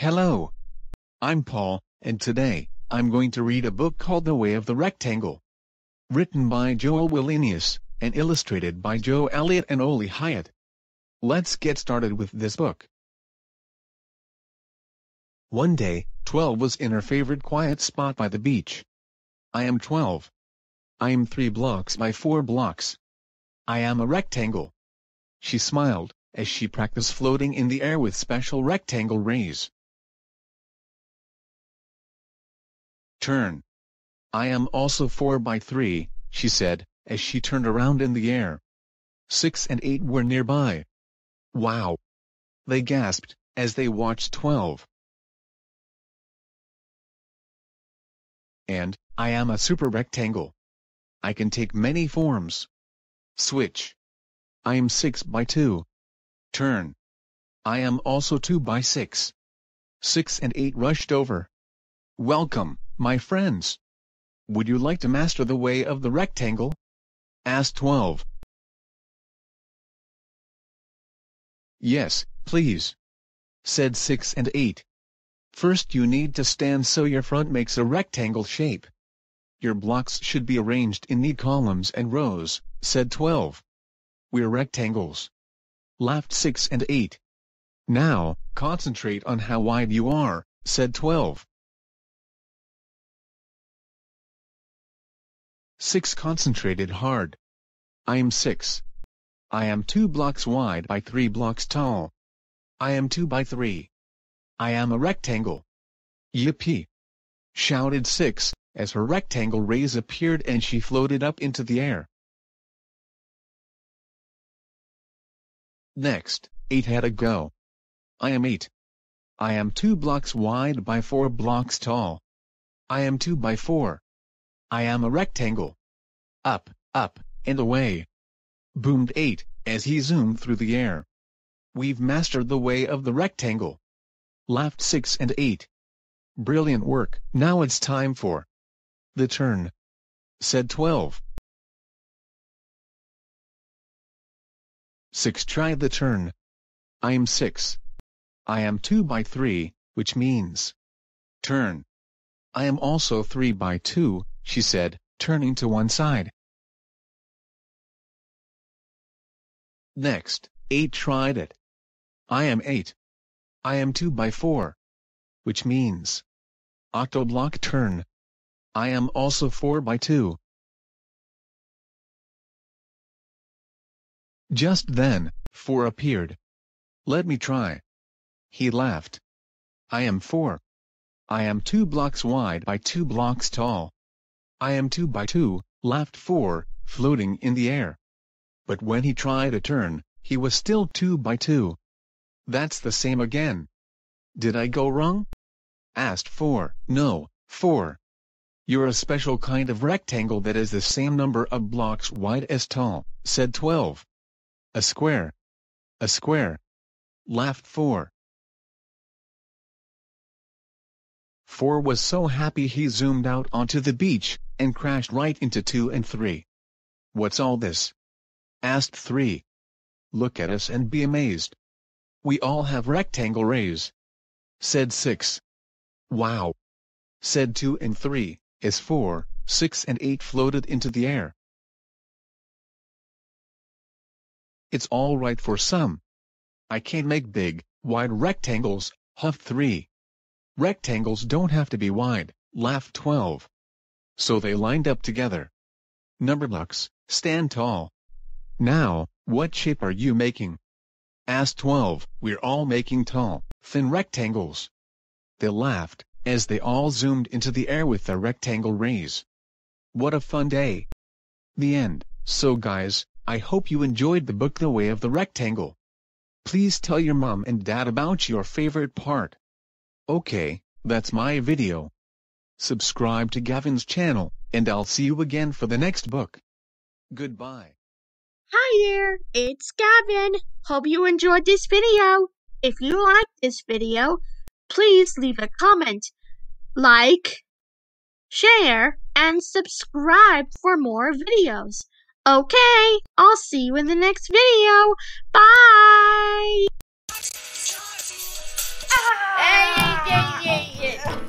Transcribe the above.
Hello. I'm Paul, and today, I'm going to read a book called The Way of the Rectangle. Written by Joel Wallenius, and illustrated by Joe Elliott and Oli Hyatt. Let's get started with this book. One day, 12 was in her favorite quiet spot by the beach. I am 12. I am three blocks by four blocks. I am a rectangle. She smiled, as she practiced floating in the air with special rectangle rays. Turn. I am also 4 by 3, she said, as she turned around in the air. 6 and 8 were nearby. Wow! They gasped, as they watched 12. And, I am a super rectangle. I can take many forms. Switch. I am 6 by 2. Turn. I am also 2 by 6. 6 and 8 rushed over. Welcome, my friends. Would you like to master the way of the rectangle? asked 12. Yes, please. Said 6 and 8. First you need to stand so your front makes a rectangle shape. Your blocks should be arranged in neat columns and rows, said 12. We're rectangles. Laughed 6 and 8. Now, concentrate on how wide you are, said 12. 6 concentrated hard. I am 6. I am 2 blocks wide by 3 blocks tall. I am 2 by 3. I am a rectangle. Yippee! shouted 6, as her rectangle rays appeared and she floated up into the air. Next, 8 had a go. I am 8. I am 2 blocks wide by 4 blocks tall. I am 2 by 4. I am a rectangle. Up, up, and away. Boomed 8, as he zoomed through the air. We've mastered the way of the rectangle. Laughed 6 and 8. Brilliant work, now it's time for the turn. Said 12. 6 tried the turn. I am 6. I am 2 by 3, which means turn. I am also 3 by 2, she said, turning to one side. Next, 8 tried it. I am 8. I am 2 by 4. Which means octoblock turn. I am also 4 by 2. Just then, 4 appeared. Let me try. He laughed. I am 4. I am 2 blocks wide by 2 blocks tall. I am 2 by 2, laughed 4, floating in the air. But when he tried a turn, he was still 2 by 2. That's the same again. Did I go wrong? Asked 4. No, 4. You're a special kind of rectangle that is the same number of blocks wide as tall, said 12. A square. A square. Laughed 4. 4 was so happy he zoomed out onto the beach, and crashed right into 2 and 3. What's all this? Asked 3. Look at us and be amazed. We all have rectangle rays. Said 6. Wow. Said 2 and 3, as 4, 6 and 8 floated into the air. It's all right for some. I can't make big, wide rectangles, huffed 3. Rectangles don't have to be wide, laughed 12. So they lined up together. Numberblocks, stand tall. Now, what shape are you making? Asked 12. We're all making tall, thin rectangles. They laughed, as they all zoomed into the air with their rectangle rays. What a fun day. The end. So guys, I hope you enjoyed the book The Way of the Rectangle. Please tell your mom and dad about your favorite part. Okay, that's my video. Subscribe to Gavin's channel, and I'll see you again for the next book. Goodbye. Hi there, it's Gavin. Hope you enjoyed this video. If you liked this video, please leave a comment, like, share, and subscribe for more videos. Okay, I'll see you in the next video. Bye! yeah, yeah, yeah.